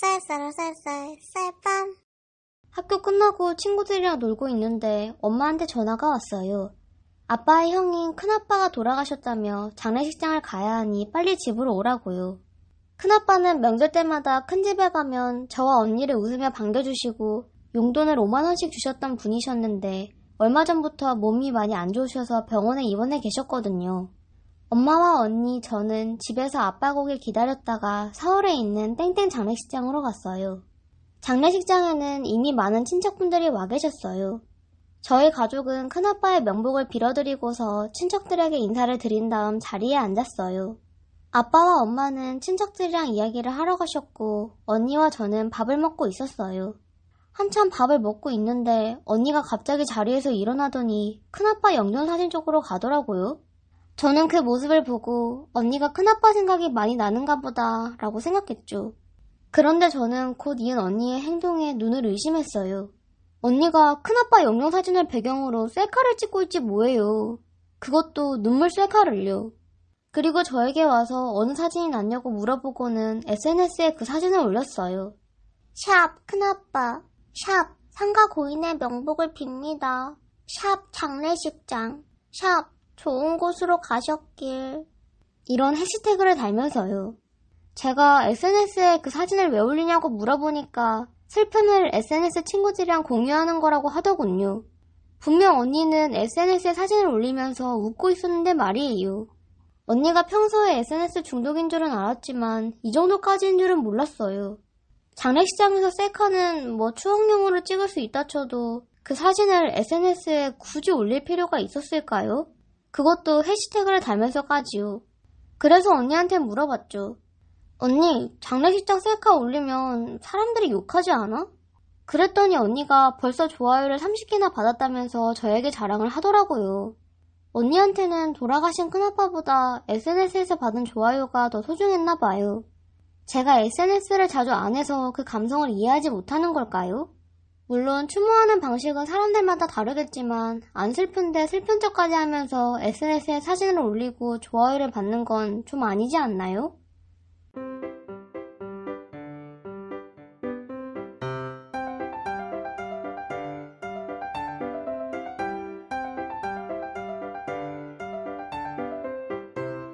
쌀쌀쌀쌀 쌀밤 학교 끝나고 친구들이랑 놀고 있는데 엄마한테 전화가 왔어요. 아빠의 형인 큰아빠가 돌아가셨다며 장례식장을 가야 하니 빨리 집으로 오라고요. 큰아빠는 명절 때마다 큰 집에 가면 저와 언니를 웃으며 반겨주시고 용돈을 5만원씩 주셨던 분이셨는데 얼마 전부터 몸이 많이 안 좋으셔서 병원에 입원해 계셨거든요. 엄마와 언니, 저는 집에서 아빠 오길 기다렸다가 서울에 있는 땡땡 장례식장으로 갔어요. 장례식장에는 이미 많은 친척분들이 와 계셨어요. 저희 가족은 큰아빠의 명복을 빌어드리고서 친척들에게 인사를 드린 다음 자리에 앉았어요. 아빠와 엄마는 친척들이랑 이야기를 하러 가셨고, 언니와 저는 밥을 먹고 있었어요. 한참 밥을 먹고 있는데, 언니가 갑자기 자리에서 일어나더니, 큰아빠 영전 사진 쪽으로 가더라고요. 저는 그 모습을 보고, 언니가 큰아빠 생각이 많이 나는가 보다, 라고 생각했죠. 그런데 저는 곧 이은 언니의 행동에 눈을 의심했어요. 언니가 큰아빠 영영사진을 배경으로 셀카를 찍고 있지 뭐예요. 그것도 눈물 셀카를요. 그리고 저에게 와서 어느 사진이 났냐고 물어보고는 SNS에 그 사진을 올렸어요. 샵 큰아빠 샵 상가 고인의 명복을 빕니다 샵 장례식장 샵 좋은 곳으로 가셨길 이런 해시태그를 달면서요. 제가 SNS에 그 사진을 왜 올리냐고 물어보니까 슬픔을 SNS 친구들이랑 공유하는 거라고 하더군요. 분명 언니는 SNS에 사진을 올리면서 웃고 있었는데 말이에요. 언니가 평소에 SNS 중독인 줄은 알았지만 이 정도까지인 줄은 몰랐어요. 장례식장에서 셀카는 뭐 추억용으로 찍을 수 있다 쳐도 그 사진을 SNS에 굳이 올릴 필요가 있었을까요? 그것도 해시태그를 달면서까지요. 그래서 언니한테 물어봤죠. 언니, 장례식장 셀카 올리면 사람들이 욕하지 않아? 그랬더니 언니가 벌써 좋아요를 30개나 받았다면서 저에게 자랑을 하더라고요. 언니한테는 돌아가신 큰아빠보다 SNS에서 받은 좋아요가 더 소중했나 봐요. 제가 SNS를 자주 안 해서 그 감성을 이해하지 못하는 걸까요? 물론 추모하는 방식은 사람들마다 다르겠지만 안 슬픈데 슬픈 척까지 하면서 SNS에 사진을 올리고 좋아요를 받는 건 좀 아니지 않나요?